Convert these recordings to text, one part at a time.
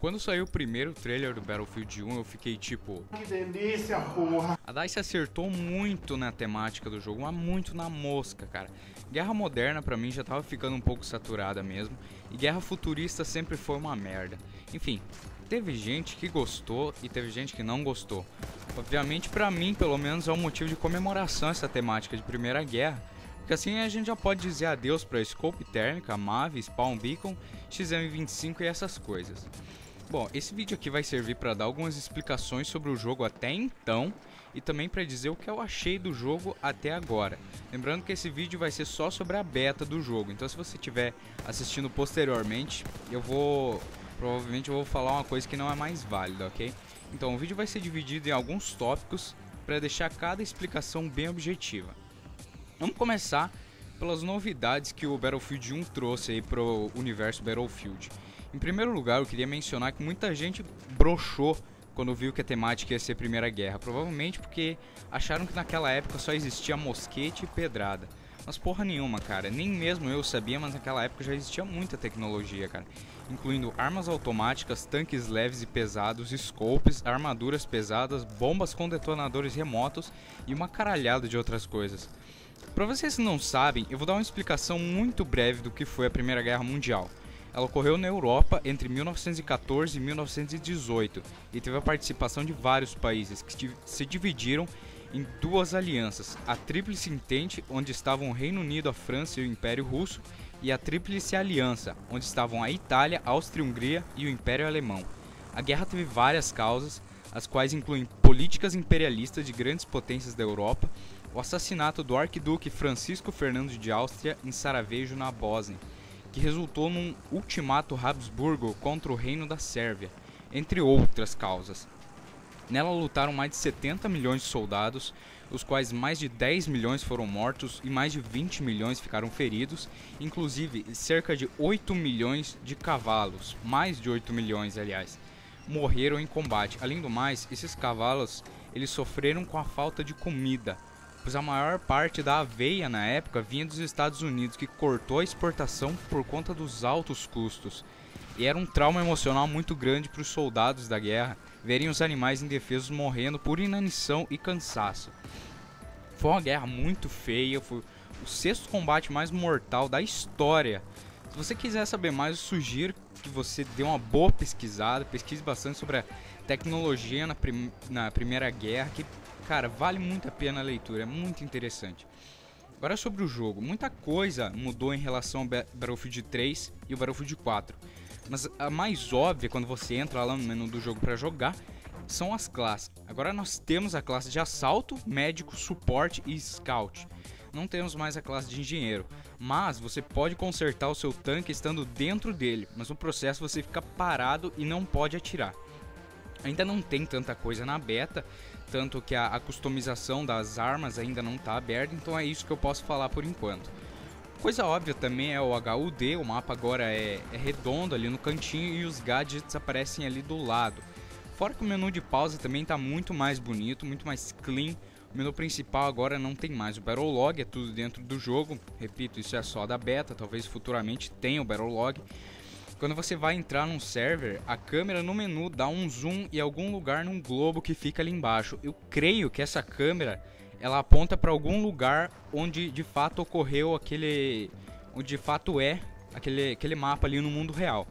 Quando saiu o primeiro trailer do Battlefield 1, eu fiquei tipo. Que delícia, porra! A DICE acertou muito na temática do jogo, mas muito na mosca, cara. Guerra moderna pra mim já tava ficando um pouco saturada mesmo, e guerra futurista sempre foi uma merda. Enfim, teve gente que gostou e teve gente que não gostou. Obviamente, pra mim, pelo menos, é um motivo de comemoração essa temática de Primeira Guerra, porque assim a gente já pode dizer adeus pra Scope Térmica, Mavi, Spawn Beacon, XM25 e essas coisas. Bom, esse vídeo aqui vai servir para dar algumas explicações sobre o jogo até então e também para dizer o que eu achei do jogo até agora. Lembrando que esse vídeo vai ser só sobre a beta do jogo, então se você estiver assistindo posteriormente, eu vou provavelmente eu vou falar uma coisa que não é mais válida, ok? Então o vídeo vai ser dividido em alguns tópicos para deixar cada explicação bem objetiva. Vamos começar pelas novidades que o Battlefield 1 trouxe aí pro universo Battlefield. Em primeiro lugar, eu queria mencionar que muita gente brochou quando viu que a temática ia ser Primeira Guerra, provavelmente porque acharam que naquela época só existia mosquete e pedrada. Mas porra nenhuma, cara. Nem mesmo eu sabia, mas naquela época já existia muita tecnologia, cara. Incluindo armas automáticas, tanques leves e pesados, scopes, armaduras pesadas, bombas com detonadores remotos e uma caralhada de outras coisas. Para vocês que não sabem, eu vou dar uma explicação muito breve do que foi a Primeira Guerra Mundial. Ela ocorreu na Europa entre 1914 e 1918 e teve a participação de vários países que se dividiram em duas alianças: a Tríplice Entente, onde estavam o Reino Unido, a França e o Império Russo, e a Tríplice Aliança, onde estavam a Itália, a Áustria-Hungria e o Império Alemão. A guerra teve várias causas, as quais incluem políticas imperialistas de grandes potências da Europa, o assassinato do arquiduque Francisco Fernando de Áustria em Sarajevo, na Bósnia que resultou num ultimato Habsburgo contra o Reino da Sérvia, entre outras causas. Nela lutaram mais de 70 milhões de soldados, os quais mais de 10 milhões foram mortos e mais de 20 milhões ficaram feridos, inclusive cerca de 8 milhões de cavalos, mais de 8 milhões, aliás, morreram em combate. Além do mais, esses cavalos eles sofreram com a falta de comida, pois a maior parte da aveia na época vinha dos Estados Unidos, que cortou a exportação por conta dos altos custos. E era um trauma emocional muito grande para os soldados da guerra verem os animais indefesos morrendo por inanição e cansaço. Foi uma guerra muito feia, foi o sexto combate mais mortal da história. Se você quiser saber mais, eu sugiro que você dê uma boa pesquisada, pesquise bastante sobre a tecnologia na, prim na Primeira Guerra, que Cara, vale muito a pena a leitura, é muito interessante. Agora sobre o jogo, muita coisa mudou em relação ao Battlefield 3 e o Battlefield 4. Mas a mais óbvia quando você entra lá no menu do jogo para jogar são as classes. Agora nós temos a classe de assalto, médico, suporte e scout. Não temos mais a classe de engenheiro, mas você pode consertar o seu tanque estando dentro dele, mas no processo você fica parado e não pode atirar. Ainda não tem tanta coisa na beta, tanto que a, a customização das armas ainda não está aberta, então é isso que eu posso falar por enquanto. Coisa óbvia também é o HUD, o mapa agora é, é, redondo ali no cantinho e os gadgets aparecem ali do lado. Fora que o menu de pausa também está muito mais bonito, muito mais clean. O menu principal agora não tem mais o Battle Log, é tudo dentro do jogo. Repito, isso é só da beta, talvez futuramente tenha o Battle Log. Quando você vai entrar num server, a câmera no menu dá um zoom em algum lugar num globo que fica ali embaixo. Eu creio que essa câmera ela aponta para algum lugar onde de fato ocorreu aquele onde de fato é aquele, aquele mapa ali no mundo real.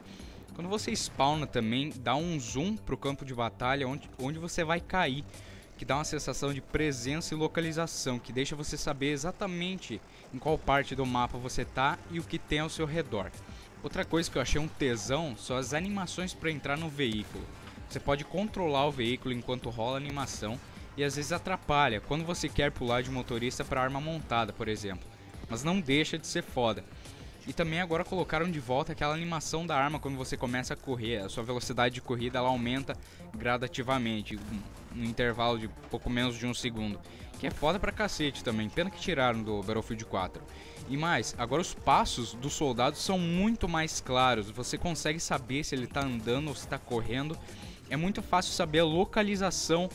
Quando você spawna também, dá um zoom para o campo de batalha onde, onde você vai cair, que dá uma sensação de presença e localização, que deixa você saber exatamente em qual parte do mapa você está e o que tem ao seu redor. Outra coisa que eu achei um tesão são as animações para entrar no veículo. Você pode controlar o veículo enquanto rola a animação e às vezes atrapalha quando você quer pular de motorista para arma montada, por exemplo. Mas não deixa de ser foda. E também agora colocaram de volta aquela animação da arma quando você começa a correr. A sua velocidade de corrida ela aumenta gradativamente, no intervalo de pouco menos de um segundo. Que é foda pra cacete também. Pena que tiraram do Battlefield 4. E mais, agora os passos dos soldados são muito mais claros. Você consegue saber se ele está andando ou se está correndo. É muito fácil saber a localização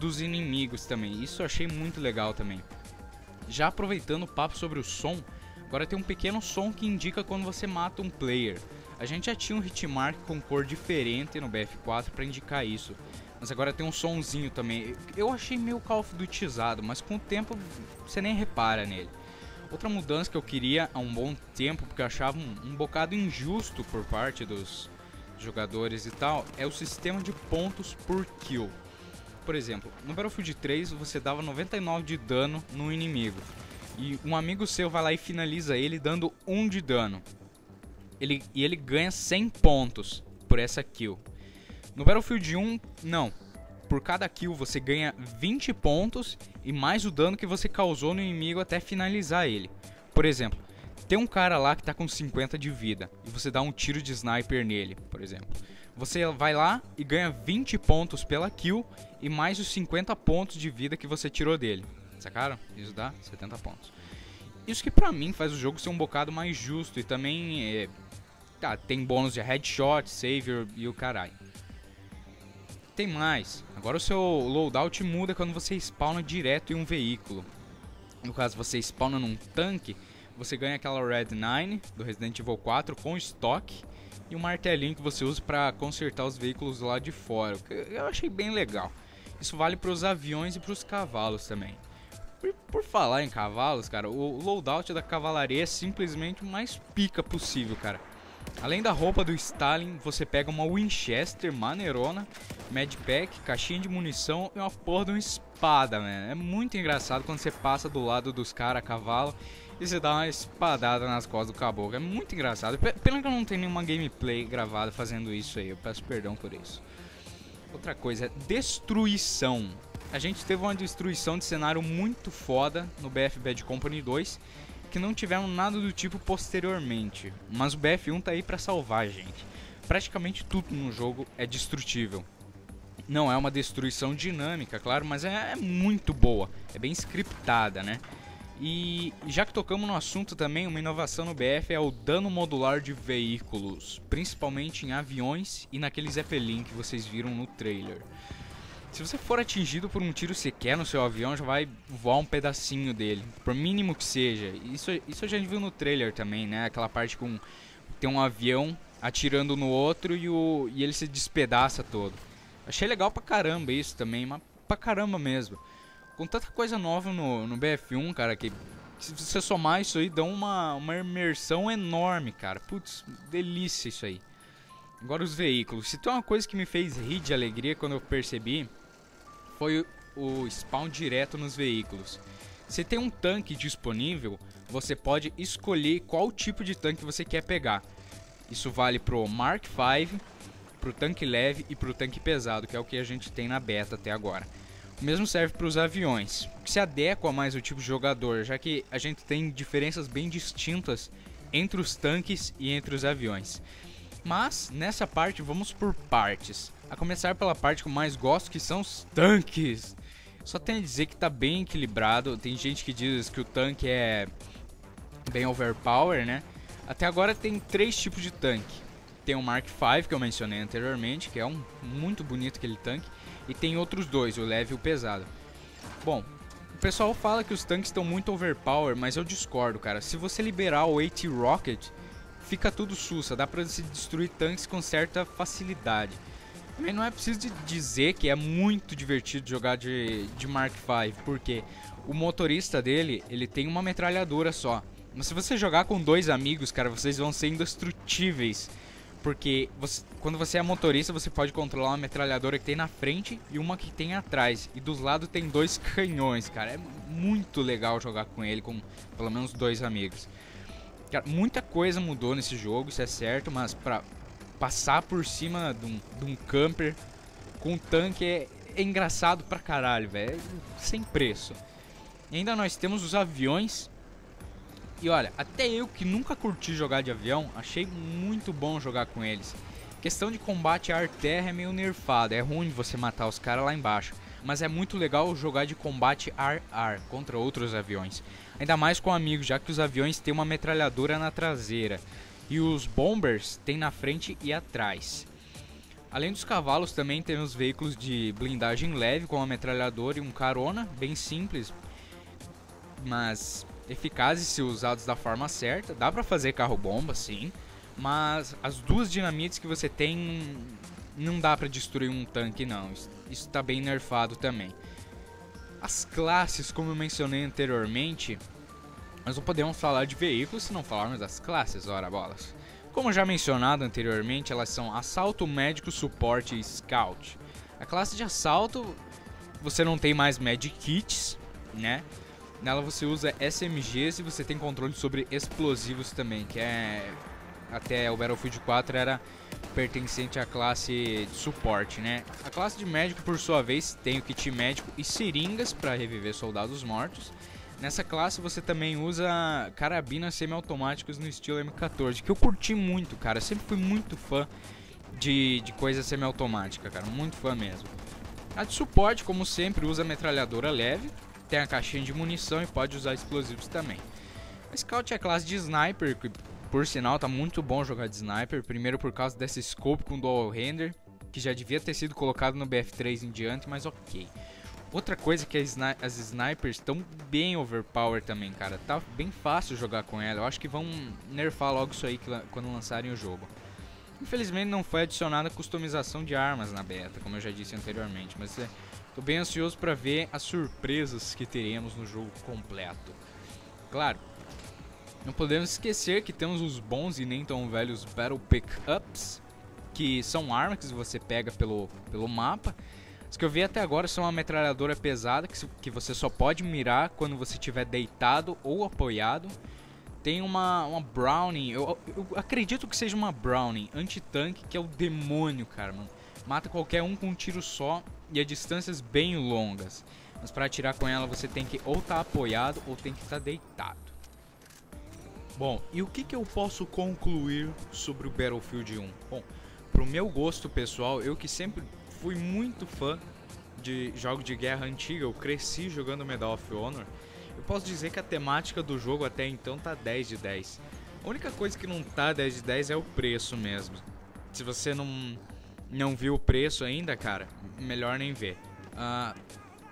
dos inimigos também. Isso eu achei muito legal também. Já aproveitando o papo sobre o som, agora tem um pequeno som que indica quando você mata um player. A gente já tinha um hitmark com cor diferente no BF4 para indicar isso. Mas agora tem um sonzinho também. Eu achei meio Call of Dutyzado, mas com o tempo você nem repara nele. Outra mudança que eu queria há um bom tempo, porque eu achava um, um bocado injusto por parte dos jogadores e tal, é o sistema de pontos por kill. Por exemplo, no Battlefield 3 você dava 99 de dano no inimigo. E um amigo seu vai lá e finaliza ele dando 1 de dano. Ele, e ele ganha 100 pontos por essa kill. No Battlefield 1, não. Por cada kill você ganha 20 pontos e mais o dano que você causou no inimigo até finalizar ele. Por exemplo, tem um cara lá que tá com 50 de vida e você dá um tiro de sniper nele, por exemplo. Você vai lá e ganha 20 pontos pela kill e mais os 50 pontos de vida que você tirou dele. Sacaram? Isso dá 70 pontos. Isso que pra mim faz o jogo ser um bocado mais justo e também é, tá, tem bônus de headshot, savior e o caralho tem mais. Agora o seu loadout muda quando você spawna direto em um veículo. No caso, você spawna num tanque, você ganha aquela Red 9 do Resident Evil 4 com estoque e um martelinho que você usa para consertar os veículos lá de fora. Eu achei bem legal. Isso vale para os aviões e para os cavalos também. Por, por, falar em cavalos, cara, o loadout da cavalaria é simplesmente o mais pica possível, cara. Além da roupa do Stalin, você pega uma Winchester maneirona, Medpack, caixinha de munição e uma porra de uma espada, mano. É muito engraçado quando você passa do lado dos caras a cavalo e você dá uma espadada nas costas do caboclo. É muito engraçado. Pena que eu não tenho nenhuma gameplay gravada fazendo isso aí. Eu peço perdão por isso. Outra coisa, destruição. A gente teve uma destruição de cenário muito foda no BF Bad Company 2 que não tiveram nada do tipo posteriormente, mas o BF1 tá aí para salvar a gente. Praticamente tudo no jogo é destrutível. Não é uma destruição dinâmica, claro, mas é, é muito boa, é bem scriptada, né? E já que tocamos no assunto também, uma inovação no BF é o dano modular de veículos, principalmente em aviões e naquele Zeppelin que vocês viram no trailer. Se você for atingido por um tiro sequer no seu avião, já vai voar um pedacinho dele, por mínimo que seja. Isso, isso a gente viu no trailer também, né? Aquela parte com tem um avião atirando no outro e, o, e ele se despedaça todo. Achei legal pra caramba isso também, mas pra caramba mesmo. Com tanta coisa nova no, no BF1, cara, que se você somar isso aí, dá uma, uma imersão enorme, cara. Putz, delícia isso aí. Agora os veículos. Se tem uma coisa que me fez rir de alegria quando eu percebi, foi o spawn direto nos veículos. Se tem um tanque disponível, você pode escolher qual tipo de tanque você quer pegar. Isso vale pro Mark V, pro tanque leve e pro tanque pesado, que é o que a gente tem na beta até agora. O mesmo serve para os aviões, que se adequa mais ao tipo de jogador, já que a gente tem diferenças bem distintas entre os tanques e entre os aviões. Mas nessa parte vamos por partes. A começar pela parte que eu mais gosto, que são os tanques. Só tenho a dizer que tá bem equilibrado. Tem gente que diz que o tanque é bem overpower, né? Até agora tem três tipos de tanque. Tem o Mark V, que eu mencionei anteriormente, que é um muito bonito aquele tanque. E tem outros dois, o leve e o pesado. Bom, o pessoal fala que os tanques estão muito overpower, mas eu discordo, cara. Se você liberar o AT Rocket, fica tudo sussa, dá pra se destruir tanques com certa facilidade. Também não é preciso de dizer que é muito divertido jogar de, de Mark V, porque o motorista dele, ele tem uma metralhadora só. Mas se você jogar com dois amigos, cara, vocês vão ser indestrutíveis. Porque você, quando você é motorista, você pode controlar uma metralhadora que tem na frente e uma que tem atrás. E dos lados tem dois canhões, cara. É muito legal jogar com ele, com pelo menos dois amigos. Cara, muita coisa mudou nesse jogo, isso é certo, mas pra passar por cima de um, de um camper com um tanque é, é engraçado pra caralho, velho. É sem preço. E ainda nós temos os aviões. E olha, até eu que nunca curti jogar de avião, achei muito bom jogar com eles. Questão de combate ar-terra é meio nerfado, é ruim você matar os caras lá embaixo mas é muito legal jogar de combate ar-ar contra outros aviões. Ainda mais com amigos, já que os aviões têm uma metralhadora na traseira e os bombers têm na frente e atrás. Além dos cavalos, também temos veículos de blindagem leve com uma metralhadora e um carona, bem simples, mas eficazes se usados da forma certa. Dá para fazer carro-bomba, sim, Mas as duas dinamites que você tem não dá pra destruir um tanque não. Isso, isso tá bem nerfado também. As classes, como eu mencionei anteriormente, nós não podemos falar de veículos se não falarmos das classes, ora bolas. Como já mencionado anteriormente, elas são assalto, médico, suporte e scout. A classe de assalto, você não tem mais medkits, né? Nela você usa SMGs e você tem controle sobre explosivos também, que é até o Battlefield 4 era pertencente à classe de suporte, né? A classe de médico, por sua vez, tem o kit médico e seringas para reviver soldados mortos. Nessa classe você também usa carabinas semiautomáticas no estilo M14, que eu curti muito, cara. Eu sempre fui muito fã de, de coisa semiautomática, cara. Muito fã mesmo. A de suporte, como sempre, usa metralhadora leve, tem a caixinha de munição e pode usar explosivos também. A Scout é a classe de sniper, por sinal tá muito bom jogar de sniper. Primeiro por causa dessa scope com dual render, que já devia ter sido colocado no BF3 em diante, mas ok. Outra coisa que as, as snipers estão bem overpower também, cara. Tá bem fácil jogar com ela. Eu acho que vão nerfar logo isso aí quando lançarem o jogo. Infelizmente não foi adicionada customização de armas na beta, como eu já disse anteriormente, mas é, tô bem ansioso para ver as surpresas que teremos no jogo completo. Claro, não podemos esquecer que temos os bons e nem tão velhos Battle Pickups, que são armas que você pega pelo, pelo mapa as que eu vi até agora são uma metralhadora pesada que, que você só pode mirar quando você estiver deitado ou apoiado. Tem uma, uma Browning, eu, eu acredito que seja uma Browning anti-tanque, que é o demônio, cara, mano. Mata qualquer um com um tiro só e a distâncias bem longas. Mas para atirar com ela você tem que ou estar tá apoiado ou tem que estar tá deitado. Bom, e o que, que eu posso concluir sobre o Battlefield 1? Bom, pro meu gosto pessoal, eu que sempre fui muito fã de jogos de guerra antiga, eu cresci jogando Medal of Honor. Eu posso dizer que a temática do jogo até então tá 10 de 10. A única coisa que não tá 10 de 10 é o preço mesmo. Se você não, não viu o preço ainda, cara, melhor nem ver. Uh,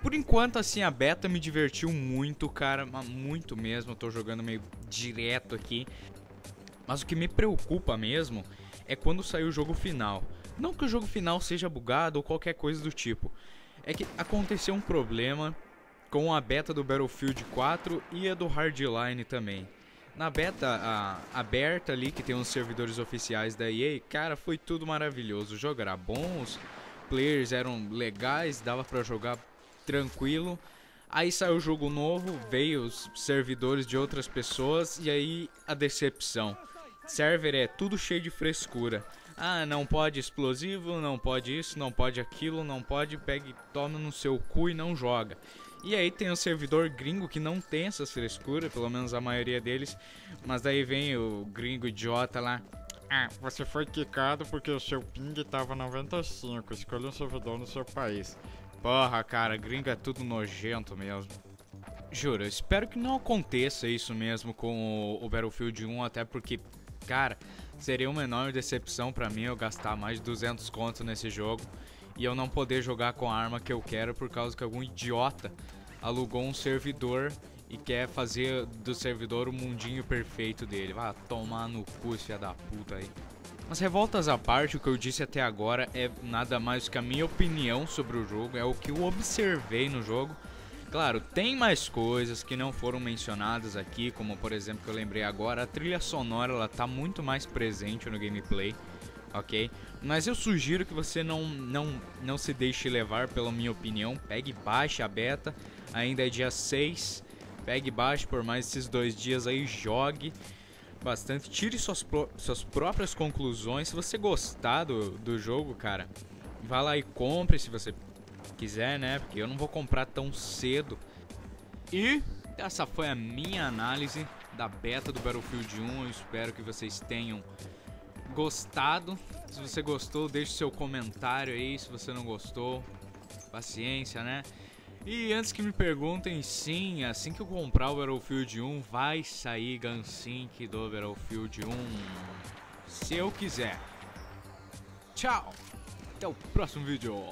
por enquanto, assim, a beta me divertiu muito, cara, muito mesmo. Eu tô jogando meio direto aqui. Mas o que me preocupa mesmo é quando sair o jogo final. Não que o jogo final seja bugado ou qualquer coisa do tipo. É que aconteceu um problema com a beta do Battlefield 4 e a do Hardline também. Na beta a, aberta ali, que tem os servidores oficiais da EA, cara, foi tudo maravilhoso. O jogo era bom, os players eram legais, dava para jogar tranquilo. Aí saiu o jogo novo, veio os servidores de outras pessoas e aí a decepção. Server é tudo cheio de frescura. Ah, não pode explosivo, não pode isso, não pode aquilo, não pode, pega e toma no seu cu e não joga. E aí tem o servidor gringo que não tem essas frescuras, pelo menos a maioria deles, mas daí vem o gringo idiota lá. Ah, você foi quicado porque o seu ping tava 95, escolha um servidor no seu país. Porra, cara, gringo é tudo nojento mesmo. Juro, eu espero que não aconteça isso mesmo com o Battlefield 1, até porque, cara, Seria uma enorme decepção para mim eu gastar mais de 200 contos nesse jogo e eu não poder jogar com a arma que eu quero por causa que algum idiota alugou um servidor e quer fazer do servidor o mundinho perfeito dele. Vai tomar no cu, filha da puta aí. Mas revoltas à parte, o que eu disse até agora é nada mais que a minha opinião sobre o jogo, é o que eu observei no jogo Claro, tem mais coisas que não foram mencionadas aqui, como por exemplo que eu lembrei agora, a trilha sonora ela tá muito mais presente no gameplay, ok? Mas eu sugiro que você não, não, não se deixe levar pela minha opinião, pegue baixe a beta, ainda é dia 6, pegue baixe por mais esses dois dias aí, jogue bastante, tire suas, suas próprias conclusões, se você gostar do, do jogo, cara, vá lá e compre se você quiser, né? Porque eu não vou comprar tão cedo. E essa foi a minha análise da beta do Battlefield 1. Eu espero que vocês tenham gostado. Se você gostou, deixe seu comentário aí. Se você não gostou, paciência, né? E antes que me perguntem, sim, assim que eu comprar o Battlefield 1, vai sair Gunsync do Battlefield 1. Se eu quiser. Tchau! Até o próximo vídeo.